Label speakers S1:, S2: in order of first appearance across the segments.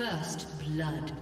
S1: First blood.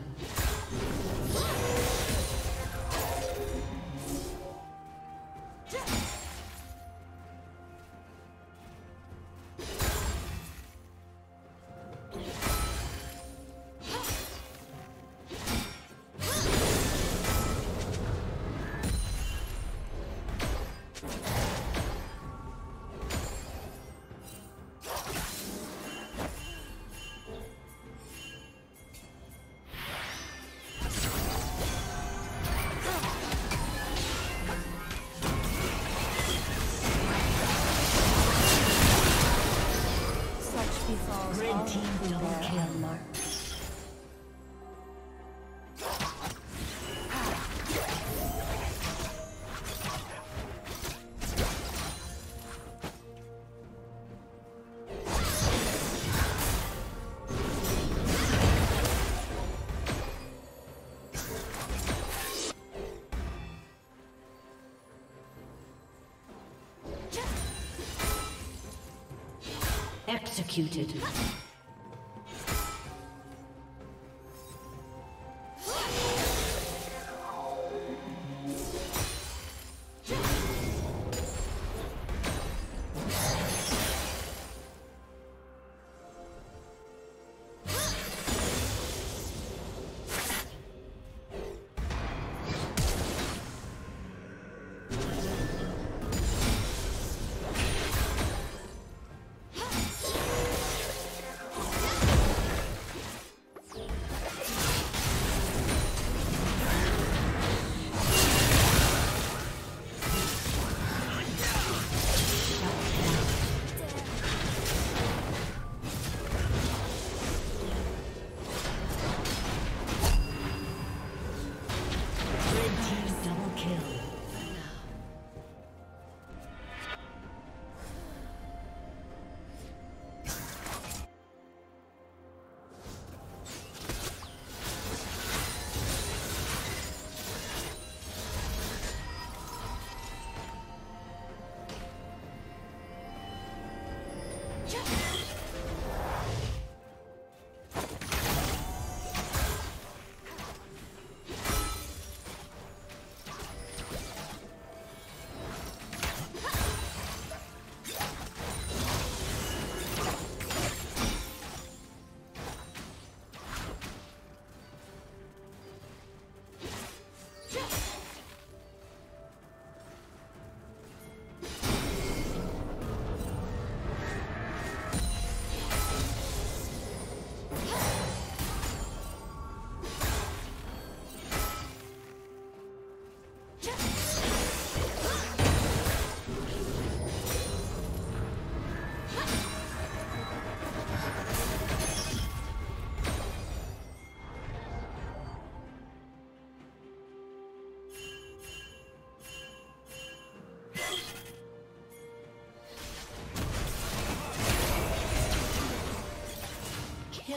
S1: Executed.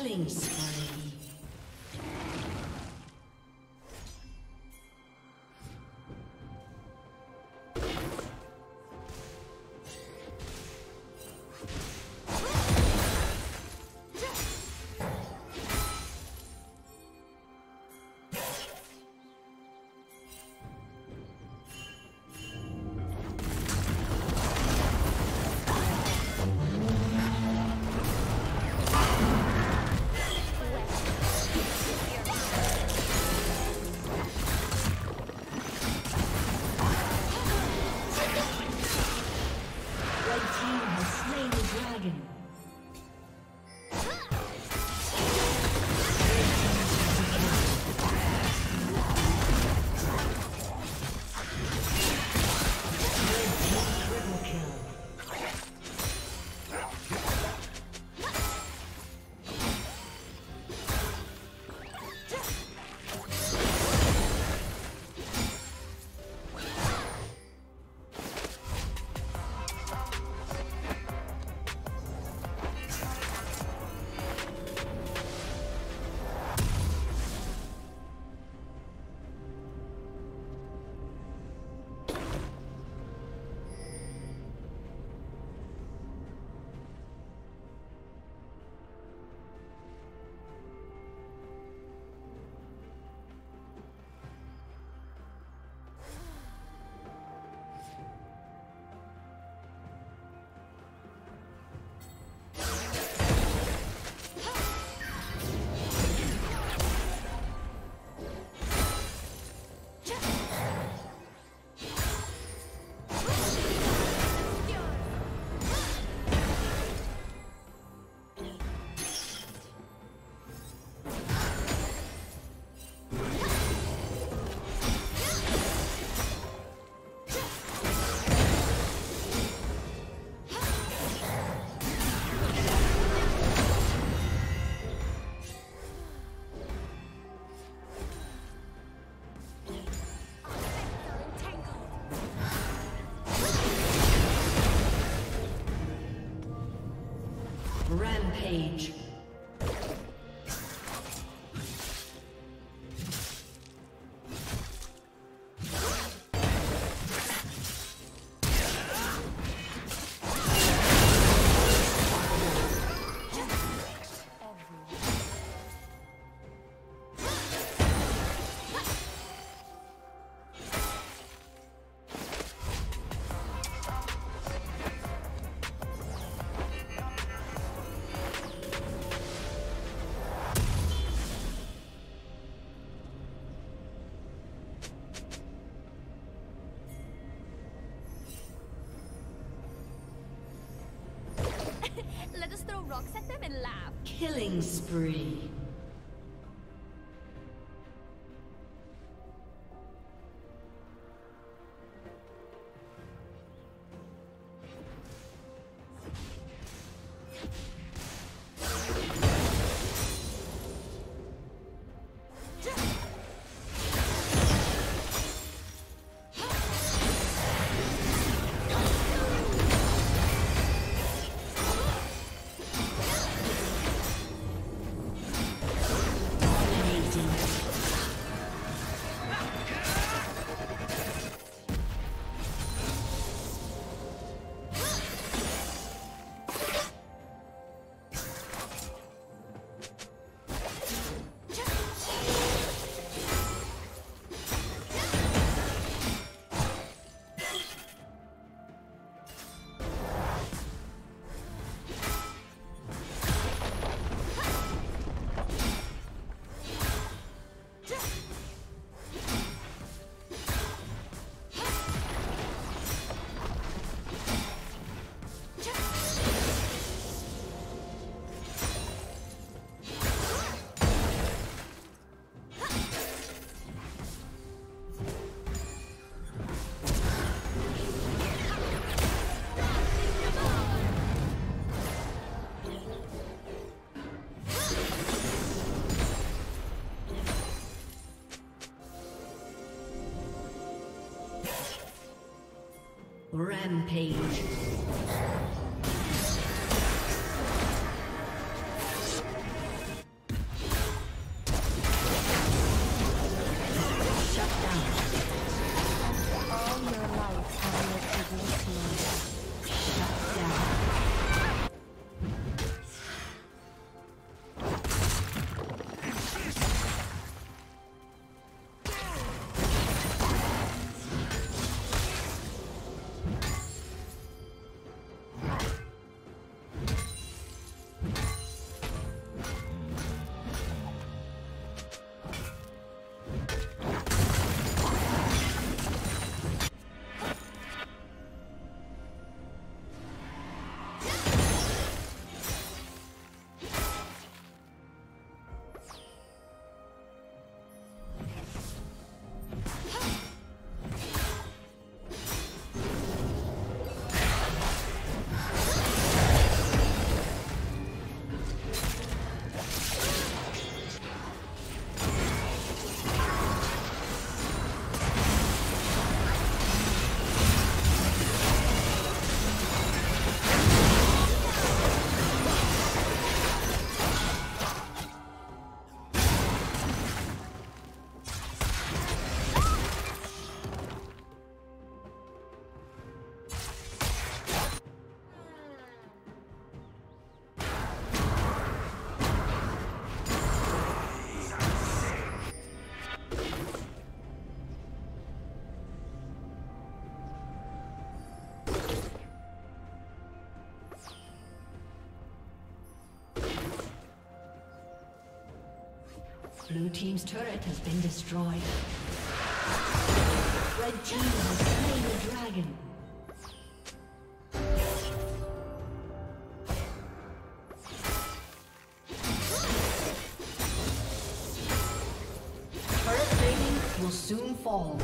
S1: Killing spree.
S2: Let us throw rocks at them and laugh.
S1: Killing spree. Rampage. Blue Team's turret has been destroyed. Red Team has slain the dragon. Soon fall.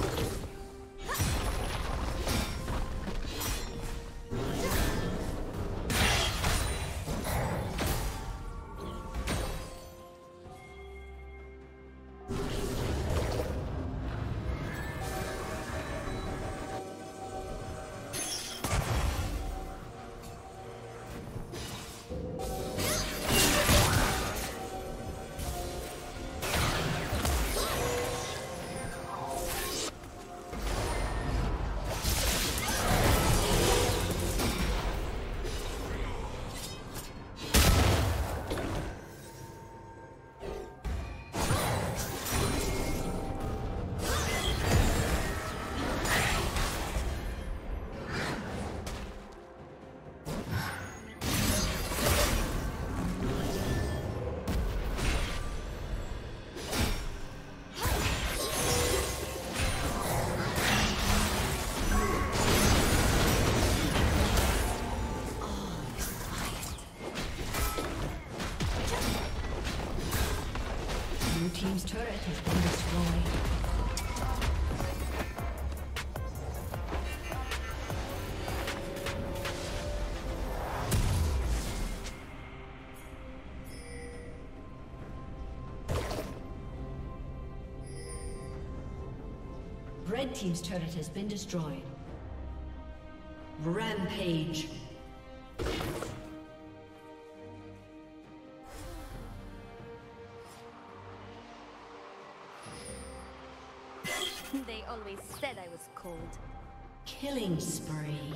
S1: Red Team's turret has been destroyed. Rampage.
S2: they always said I was cold.
S1: Killing spree.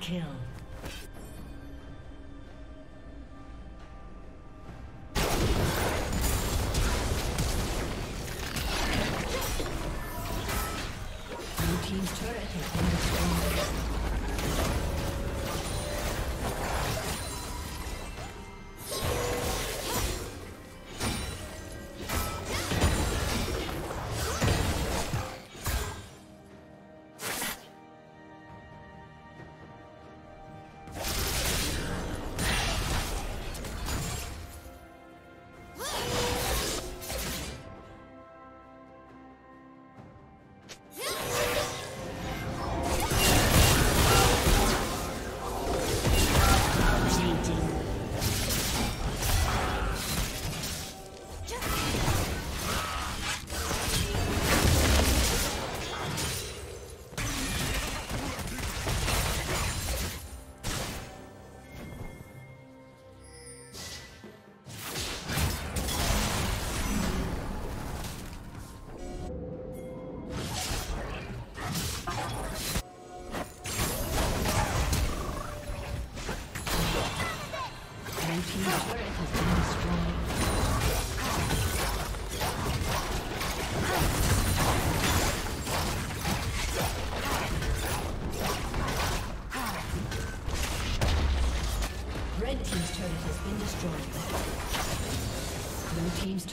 S1: kill.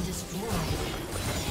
S1: been destroyed.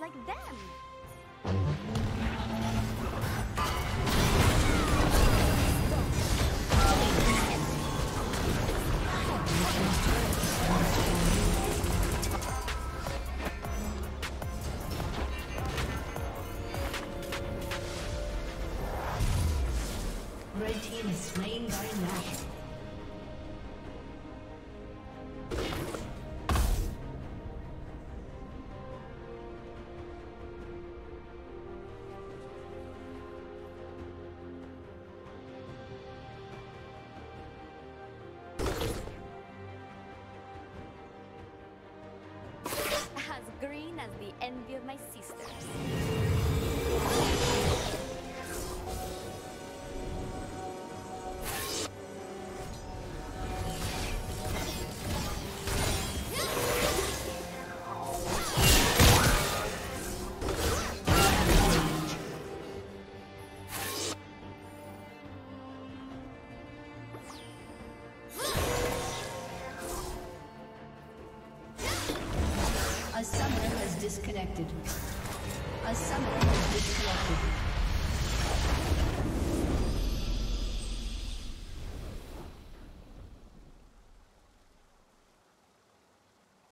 S1: like them!
S2: As the envy of my sisters.
S1: Disconnected.